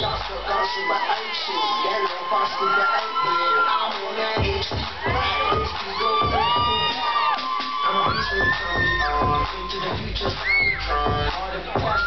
Gossip, gossip, my ancient. Yellow, boss, the ancient. into the future cybertron. All the past